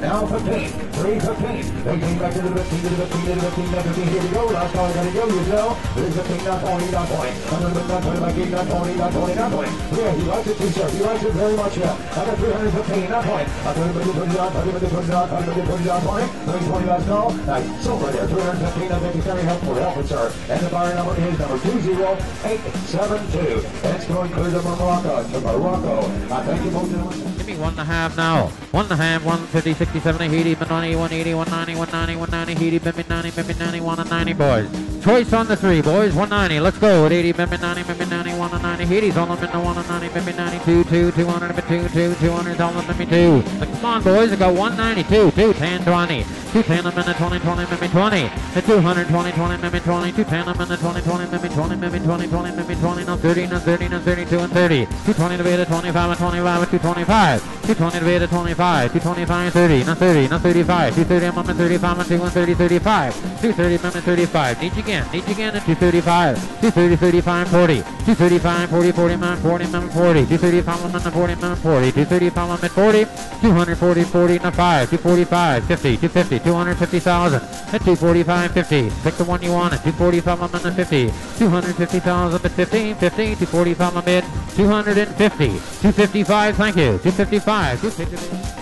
Now 15, 315. Then came back to the 15, to the 15, to the 15, to the 15. Here we go. Last call, gotta go, you know. There's 15, not 20, not 20. Another not 20, not 20, not 20, not 20, not 20. Yeah, he likes it too, sir. He likes it very much, yeah. I got 315, not 20. I 20, 20, 20, 20, 20, 20, 20, 20, 20, 20, 20, call. Nice. So right there, 315, I think he's very helpful, helpful, sir. And the buyer number is number 20872. That's going clear to Morocco, to Morocco. I thank you, both gentlemen. Give me one and a half now. One and a half, 150, 60, 70, 80, 120, 180, 190, 190, 190, 80, 50, 90, 50, 90, 190, boys. Choice on the three, boys. 190. Let's go. At 80, 50, 90, 50, 90, 190. 80's on them in the 190, 50, 92, 2, 200, 2, 2, 200's on them, 52. Come on, boys. I got 192, 2, 10, 20. 210 them in the 20, 20, maybe 20. The 200, 20, 20, maybe 20. 210 them in the 20, 20, maybe 20, maybe 20, 20, maybe 20. No 30, no 30, no 32 and 30. 220 to be the 25 and 25 and 225. 220 to 25. 225 30, no 30, no 35. 230 I'm on the 35 and 2 and 30, 35. 230 I'm on 35. Need you again, need you again at 235. 230, 35, 40. 235, 40, 40, man, 40, man, 40. 235 I'm on the 40, man, 40. 235 I'm at 40. 240, 40, no 5. 245, 50, 250. 250,000 at 245, 50. Pick the one you want at 245, I'm the 50. 250,000 at 15, 50. 245, I'm in 250. 255, thank you. 255, 哎，别别别。